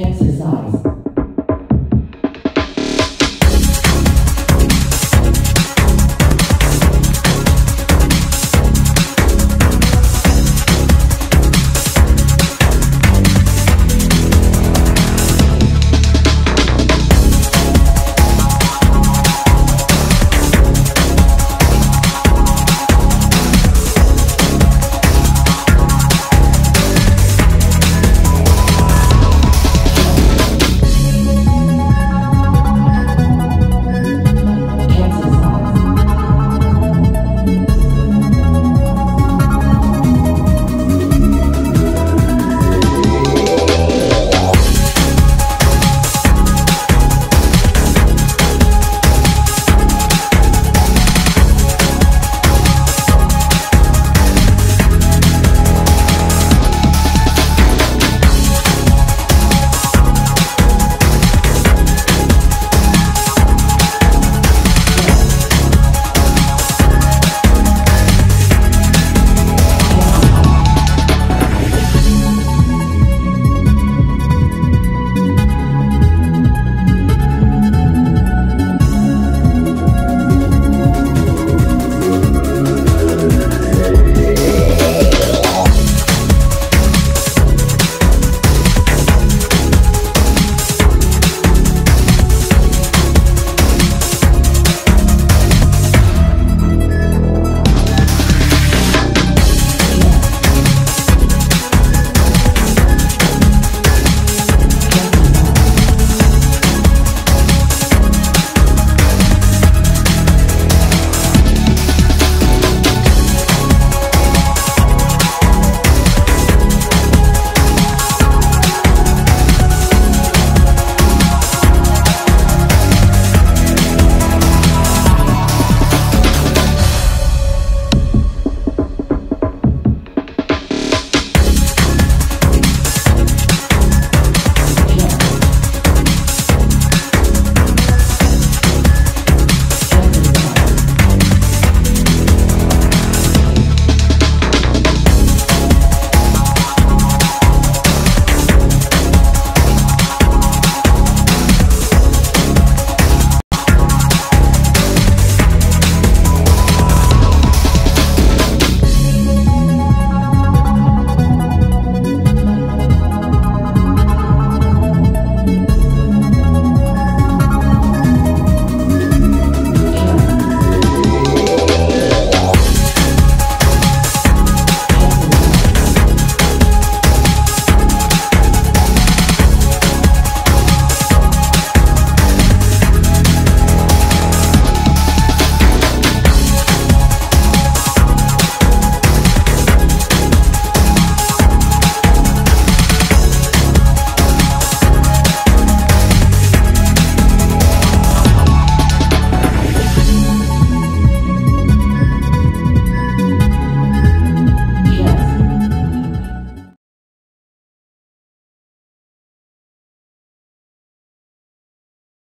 Yes.